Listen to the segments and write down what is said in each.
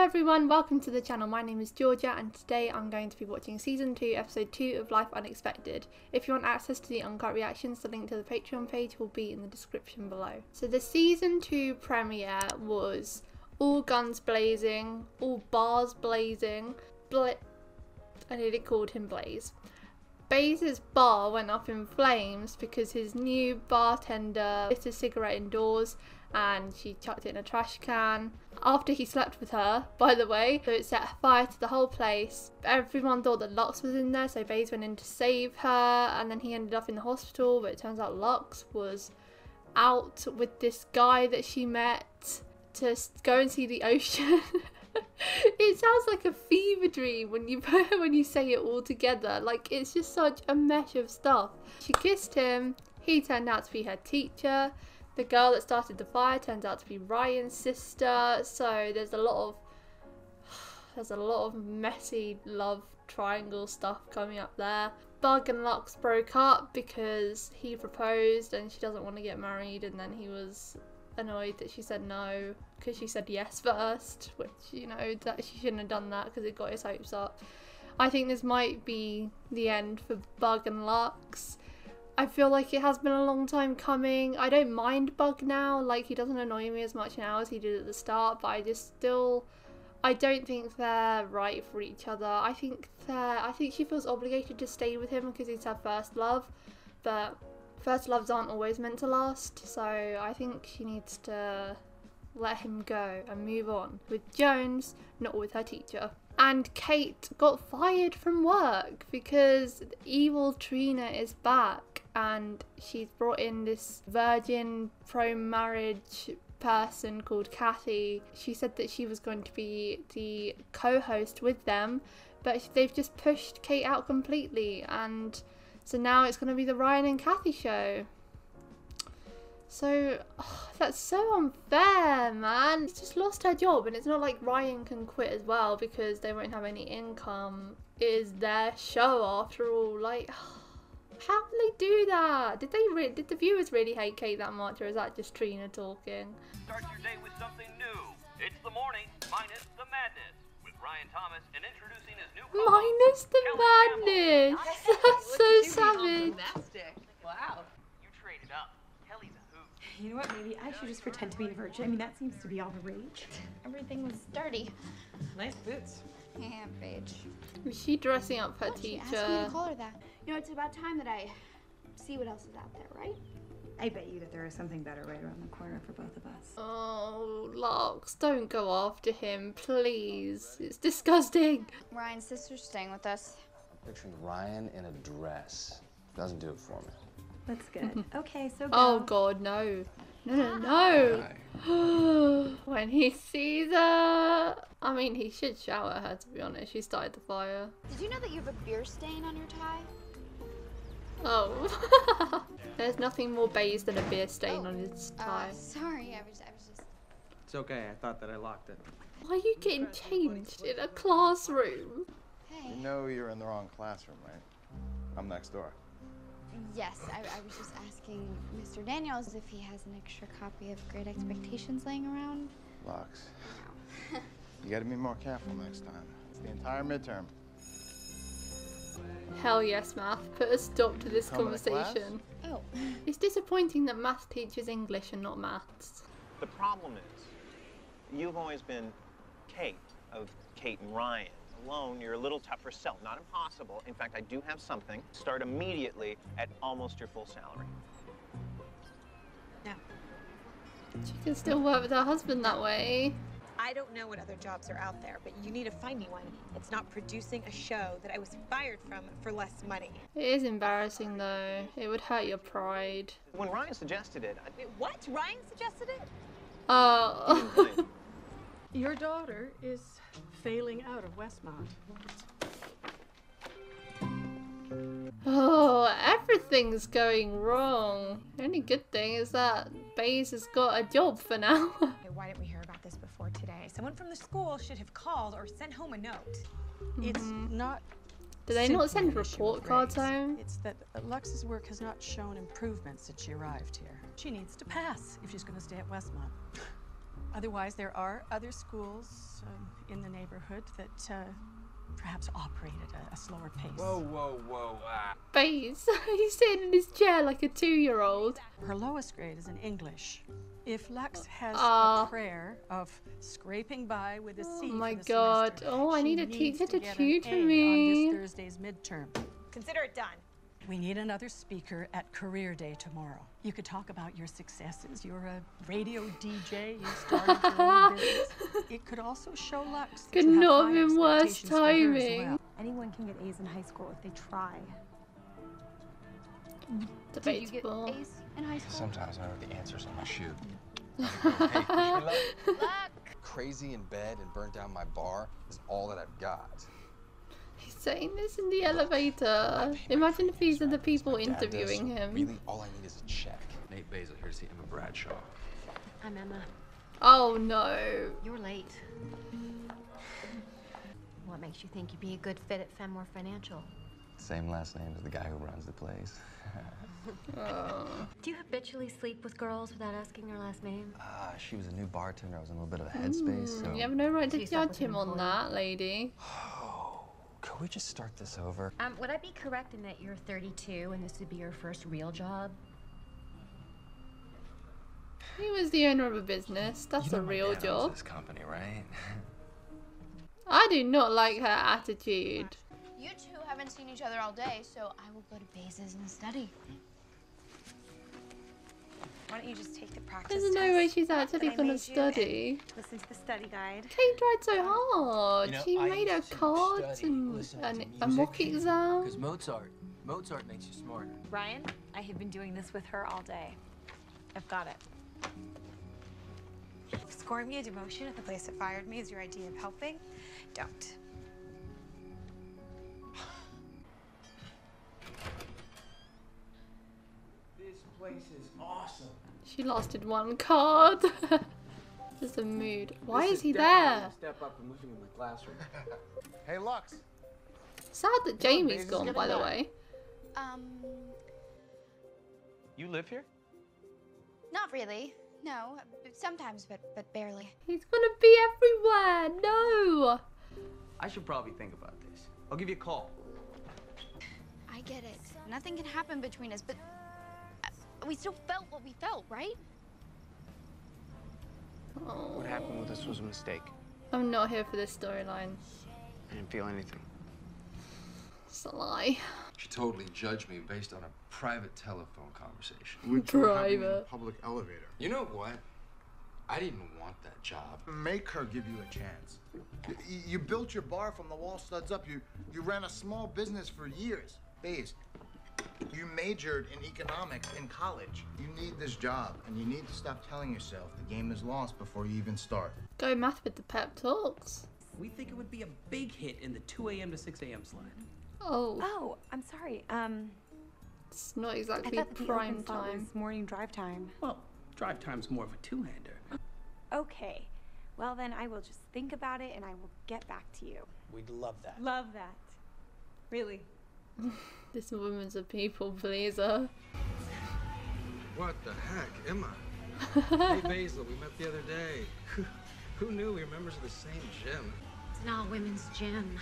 everyone, welcome to the channel. My name is Georgia and today I'm going to be watching season 2 episode 2 of Life Unexpected. If you want access to the uncut reactions, the link to the Patreon page will be in the description below. So the season 2 premiere was all guns blazing, all bars blazing, bla I nearly called him Blaze. Baze's bar went up in flames because his new bartender lit a cigarette indoors and she chucked it in a trash can after he slept with her, by the way. So it set fire to the whole place. Everyone thought that Lux was in there, so Baze went in to save her, and then he ended up in the hospital, but it turns out Lux was out with this guy that she met to go and see the ocean. it sounds like a fever dream when you when you say it all together. Like it's just such a mesh of stuff. She kissed him. He turned out to be her teacher. The girl that started the fire turns out to be Ryan's sister. So there's a lot of there's a lot of messy love triangle stuff coming up there. Bug and Lux broke up because he proposed and she doesn't want to get married and then he was annoyed that she said no because she said yes first, which, you know, that she shouldn't have done that because it got his hopes up. I think this might be the end for Bug and Lux. I feel like it has been a long time coming. I don't mind Bug now, like he doesn't annoy me as much now as he did at the start, but I just still I don't think they're right for each other. I think they're I think she feels obligated to stay with him because he's her first love, but first loves aren't always meant to last, so I think she needs to let him go and move on with Jones, not with her teacher. And Cate got fired from work because evil Trina is back and she's brought in this virgin pro marriage person called Kathy. She said that she was going to be the co host with them, but they've just pushed Cate out completely and so now it's going to be the Ryan and Kathy show. So, oh, that's so unfair, man. She's just lost her job, and it's not like Ryan can quit as well because they won't have any income. It is their show after all. Like, oh. How can they do that? Did they? did the viewers really hate Cate that much, or is that just Trina talking? Start your day with something new. It's the morning minus the madness with Ryan Thomas and introducing his new minus the madness. That's so savage. Wow. You traded up. Kelly's a hoot. You know what? Maybe I should just pretend to be a virgin. I mean, that seems to be all the rage. Everything was dirty. Nice boots. Yeah, rage. Was she dressing up her oh, teacher? She asked me to call her that. You know, it's about time that I see what else is out there, right? I bet you that there is something better right around the corner for both of us. Oh, Lux, don't go after him, please. It's disgusting. Ryan's sister's staying with us. I'm picturing Ryan in a dress. Doesn't do it for me. That's good. okay, so go. Oh God, no. No, no, no. when he sees her, I mean, he should shout at her. To be honest, she started the fire. Did you know that you have a beer stain on your tie? Oh. There's nothing more beige than a beer stain oh, on his uh, tie. Uh, sorry, I was, I was just. It's okay. I thought that I locked it. Why are you getting changed in a classroom? Hey. You know you're in the wrong classroom, right? I'm next door. Yes, I, I was just asking Mr. Daniels if he has an extra copy of Great Expectations laying around. Lux. you gotta be more careful next time. It's the entire midterm. Hell yes, math. Put a stop to this Come conversation. Oh. It's disappointing that math teaches English and not maths. The problem is, you've always been Cate of Cate and Ryan. Alone, you're a little tougher sell. Not impossible. In fact, I do have something. Start immediately at almost your full salary. No. She can still work with her husband that way. I don't know what other jobs are out there, but you need to find me one. It's not producing a show that I was fired from for less money. It is embarrassing though. It would hurt your pride. When Ryan suggested it, I... What? Ryan suggested it? Oh. your daughter is failing out of Westmont. Oh, everything's going wrong. The only good thing is that Baze has got a job for now. Someone from the school should have called or sent home a note. Mm -hmm. It's not. Do they not send report cards home? It's that Lux's work has not shown improvement since she arrived here. She needs to pass if she's going to stay at Westmont. Otherwise, there are other schools um, in the neighborhood that uh, perhaps operate at a, a slower pace. Whoa, whoa, whoa. Ah. Face. He's sitting in his chair like a two-year-old. Her lowest grade is in English. If Lux has Ah. a prayer of scraping by with a C Oh my for the God. semester, Oh, I need a teacher to get an tutor me. on this Thursday's midterm. Consider it done. We need another speaker at Career Day tomorrow. You could talk about your successes. You're a radio DJ. You started your own business. It could also show Lux that Could you not have been worse expectations for her as timing. well. Anyone can get A's in high school if they try. Did you get Debatable. A's in high school? Sometimes I know the answers on my shoe. Luck. Crazy in bed and burnt down my bar is all that I've got. He's saying this in the elevator. Imagine if these are the people Dad does, interviewing him. Really, all I need is a check. Nate Bazile here to see Emma Bradshaw. I'm Emma. Oh no. You're late. What makes you think you'd be a good fit at Fenmore Financial? Same last name as the guy who runs the place. Oh. Do you habitually sleep with girls without asking their last name? Ah, she was a new bartender. I was in a little bit of a headspace, so. You have no right to judge him on employee? that, lady. Could we just start this over? Um, would I be correct in that you're 32 and this would be your first real job? He was the owner of a business. That's You know a my real dad owns job. This company, right? I do not like her attitude. You two haven't seen each other all day, so I will go to bases and study. Why don't you just take the practice There's no way she's actually gonna made you and study. Listen to the study guide. Cate tried so hard. You know, she I made her used cards study, and an, a mock exam. Because Mozart, Mozart makes you smarter. Ryan, I have been doing this with her all day. I've got it. Scoring me a demotion at the place that fired me is your idea of helping? Don't. This place is awesome. She lasted one card. Just a mood. Why This is he there? Step up from living in the classroom. Hey, Lux. Sad that Jamie's Basil's gone, getting by the way. Um, You live here? not really. No, sometimes, but but barely. He's gonna be everywhere. No. I should probably think about this. I'll give you a call. I get it. Nothing can happen between us, but we still felt what we felt, right? Oh, What happened with us was a mistake. I'm not here for this storyline. I didn't feel anything. It's a lie. She totally judged me based on a private telephone conversation. Which were having in a Private. public elevator. You know what? I didn't want that job. Make her give you a chance. You, you built your bar from the wall studs up. You you ran a small business for years. Baze, you majored in economics in college. You need this job, and you need to stop telling yourself the game is lost before you even start. Go math with the pep talks. We think it would be a big hit in the 2 a.m. to 6 a.m. slot. Oh, Oh, I'm sorry. Um, it's not I exactly thought the prime open slot time. was morning drive time. Well, drive time's more of a two-hander. Okay. Well, then I will just think about it and I will get back to you. We'd love that. Love that. Really. This woman's a people pleaser. What the heck, Emma? hey, Bazile, we met the other day. Who knew we were members of the same gym? It's an all women's gym.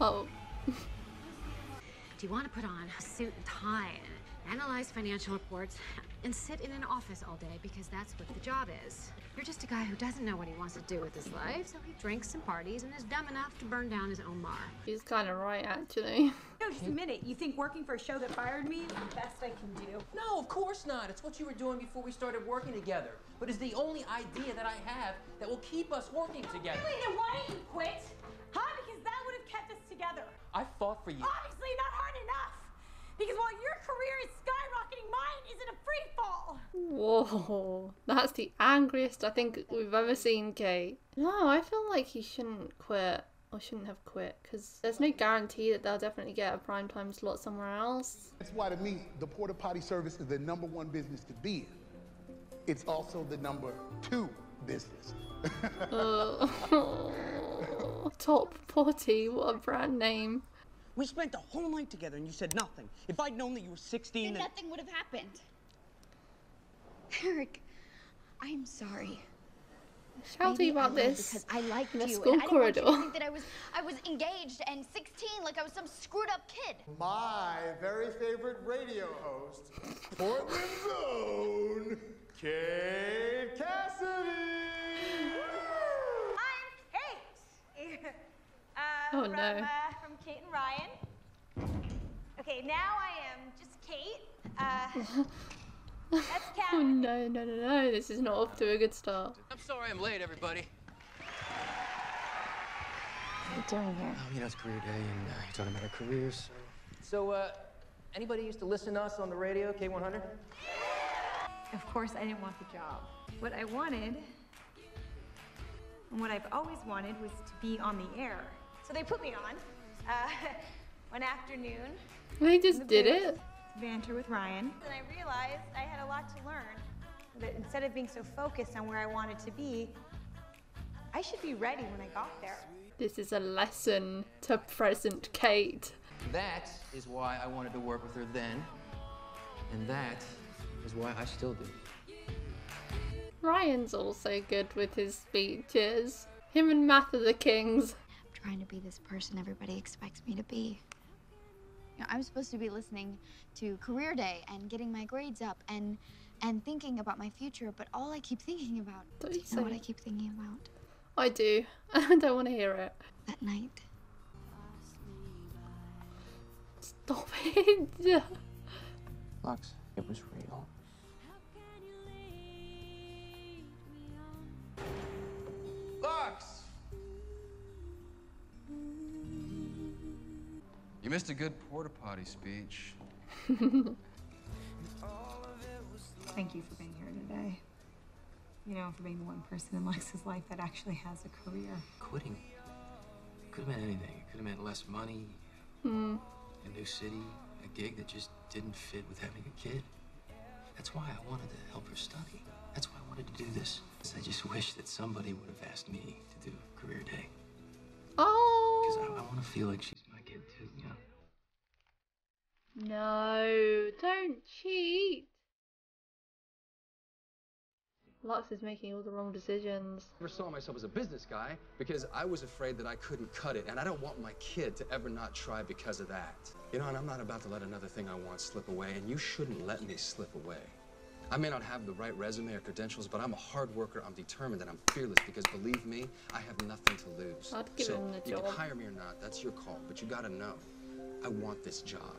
Oh, Do you want to put on a suit and tie and analyze financial reports and sit in an office all day because that's what the job is? You're just a guy who doesn't know what he wants to do with his life, so he drinks and parties and is dumb enough to burn down his own bar. He's kind of right actually. No, just a minute. You think working for a show that fired me is the best I can do? No, of course not. It's what you were doing before we started working together. But it's the only idea that I have that will keep us working together. Really? Then why didn't you quit? Huh? Because that would have kept us together. I fought for you. Obviously not hard enough. Because while your career is skyrocketing, mine is in a free fall. Whoa, that's the angriest I think we've ever seen Cate. No, I feel like he shouldn't quit or shouldn't have quit because there's no guarantee that they'll definitely get a prime time slot somewhere else. That's why to me, the porta potty service is the number one business to be in. It's also the number two business. Uh, top potty, what a brand name. We spent the whole night together and you said nothing. If I'd known that you were 16, Then then... nothing would have happened. Eric, I'm sorry. Shouting Maybe about I would this because I liked in a you. school and I didn't want you corridor. to think that I was I was engaged and 16, like I was some screwed up kid. My very favorite radio host, Portland's own Cate Cassidy. Cate. uh, Oh, from, no. Uh, from Cate and Ryan. Okay, now I am just Cate. Uh, that's Kat. Oh no, no, no, no, this is not off to a good start. I'm sorry I'm late, everybody. What are you doing here? Oh, you know, it's career day, and uh, you're talking about our careers. So, uh, anybody used to listen to us on the radio, K100? Of course, I didn't want the job. What I wanted, and what I've always wanted, was to be on the air. So they put me on uh, one afternoon. They just the did booth it. To Banter with Ryan. And I realized I had a lot to learn. That instead of being so focused on where I wanted to be, I should be ready when I got there. This is a lesson to present Cate. That is why I wanted to work with her then, and that is why I still do. Ryan's also good with his speeches. Him and Math are the kings. I'm trying to be this person everybody expects me to be. You know, I'm supposed to be listening to Career Day and getting my grades up and and thinking about my future, but all I keep thinking about Don't do you you know what say- I keep thinking about? I do. I don't want to hear it. That night. Stop it. Lux, it was real. Lux! You missed a good porta potty speech. Thank you for being here today. You know, for being the one person in Lux's life that actually has a career. Quitting. Could have meant anything. It could have meant less money, Hmm. a new city, a gig that just didn't fit with having a kid. That's why I wanted to help her study. That's why I wanted to do this. I just wish that somebody would have asked me to do career day. Oh. Because I, I want to feel like she's my kid too, you know? No, don't cheat. Lux is making all the wrong decisions. I never saw myself as a business guy because I was afraid that I couldn't cut it, and I don't want my kid to ever not try because of that. You know, and I'm not about to let another thing I want slip away, and you shouldn't let me slip away. I may not have the right resume or credentials, but I'm a hard worker, I'm determined, and I'm fearless because believe me, I have nothing to lose. I'd give so him the you can hire me or not, that's your call, but you gotta know, I want this job.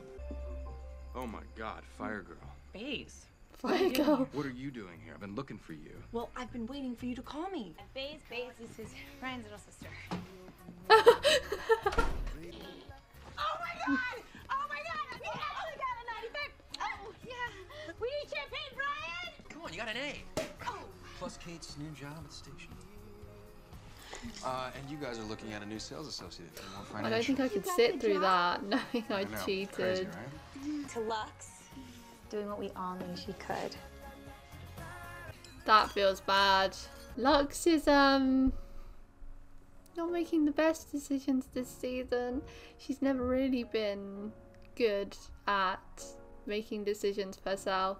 Oh my god, Fire Girl. Baze. Fire girl. What are you doing here? I've been looking for you. Well, I've been waiting for you to call me. Baze, Baze is his Ryan's little sister. oh my god! Oh my god! We actually got a 95! Oh, yeah! We need champagne, Brian! Come on, you got an A. Plus Cate's new job at the station. Uh, and you guys are looking at a new sales associate for more I don't think I could sit through that knowing I, I know, cheated. crazy, right? To Lux, doing what we all knew she could. That feels bad. Lux is um not making the best decisions this season. She's never really been good at making decisions for herself.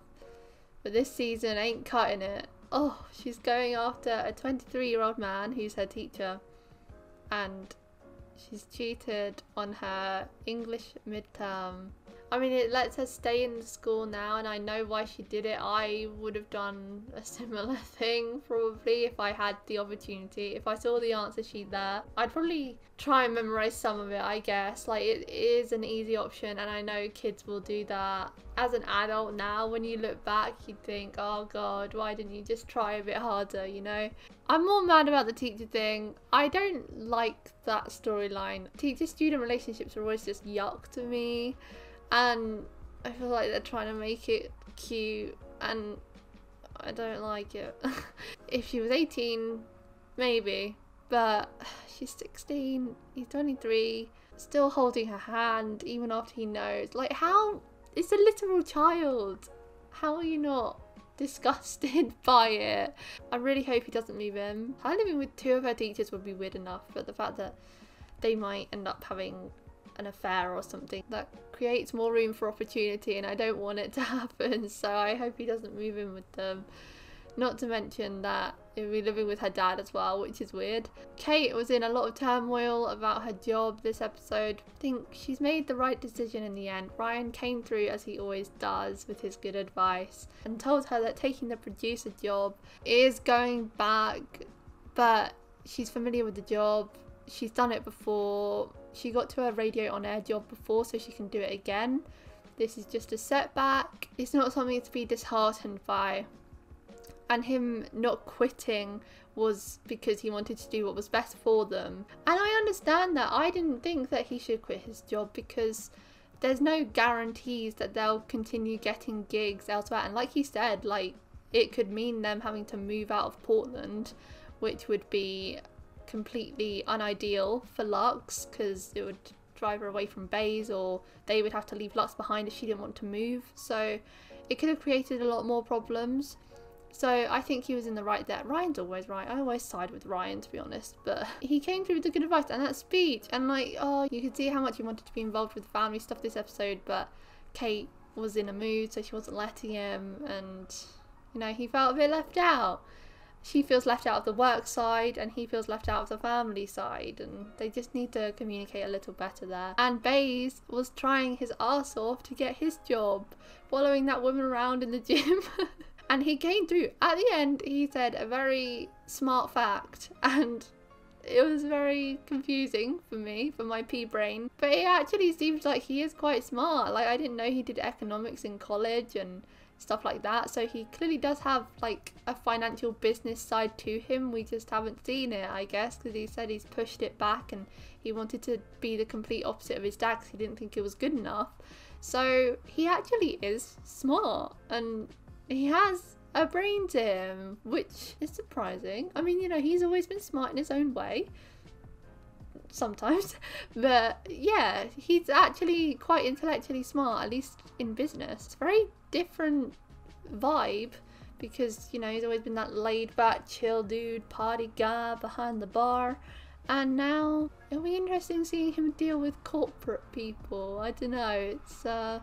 But this season ain't cutting it. Oh, she's going after a 23 year old man who's her teacher. And she's cheated on her English midterm. I mean, it lets her stay in school now, and I know why she did it. I would have done a similar thing probably if I had the opportunity. If I saw the answer sheet there, I'd probably try and memorize some of it, I guess. Like, it is an easy option, and I know kids will do that. As an adult now, when you look back, you'd think, oh god, why didn't you just try a bit harder, you know? I'm more mad about the teacher thing. I don't like that storyline. Teacher student relationships are always just yuck to me and I feel like they're trying to make it cute and I don't like it. if she was 18, maybe, but she's 16, he's 23, still holding her hand even after he knows. Like, how? It's a literal child. How are you not disgusted by it? I really hope he doesn't move in. Her living with two of her teachers would be weird enough, but the fact that they might end up having an affair or something that creates more room for opportunity and I don't want it to happen so I hope he doesn't move in with them not to mention that He'll be living with her dad as well, which is weird. Cate was in a lot of turmoil about her job this episode. I think she's made the right decision in the end. Ryan came through as he always does with his good advice and told her that taking the producer job is going back, but she's familiar with the job. She's done it before. She got to her radio on air job before, so she can do it again. This is just a setback. It's not something to be disheartened by. And him not quitting was because he wanted to do what was best for them. And I understand that. I didn't think that he should quit his job because there's no guarantees that they'll continue getting gigs elsewhere. And like he said, like it could mean them having to move out of Portland, which would be completely unideal for Lux because it would drive her away from Baze or they would have to leave Lux behind if she didn't want to move. So it could have created a lot more problems. So I think he was in the right there. Ryan's always right. I always side with Ryan to be honest. But he came through with the good advice and that speech and like oh you could see how much he wanted to be involved with family stuff this episode but Cate was in a mood so she wasn't letting him and you know he felt a bit left out she feels left out of the work side and he feels left out of the family side and they just need to communicate a little better there. And Baze was trying his ass off to get his job, following that woman around in the gym. and he came through. At the end, he said a very smart fact and it was very confusing for me, for my pea brain. But it actually seems like he is quite smart. Like I didn't know he did economics in college and stuff like that. So he clearly does have like a financial business side to him. We just haven't seen it, I guess, because he said he's pushed it back and he wanted to be the complete opposite of his dad because he didn't think it was good enough. So he actually is smart and he has a brain to him, which is surprising. I mean, you know, he's always been smart in his own way. Sometimes, but yeah, he's actually quite intellectually smart, at least in business. It's very different vibe because you know he's always been that laid back chill dude party guy behind the bar. And now it'll be interesting seeing him deal with corporate people. I don't know. It's uh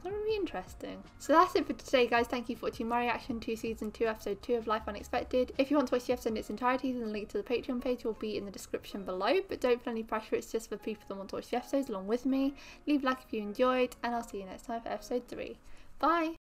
it's gonna be interesting. So that's it for today guys. Thank you for watching my reaction to season 2 episode 2 of life unexpected. If you want to watch the episode in its entirety then the link to the patreon page will be in the description below. But don't feel any pressure it's just for people that want to watch the episodes along with me. Leave a like if you enjoyed and i'll see you next time for episode 3 Bye!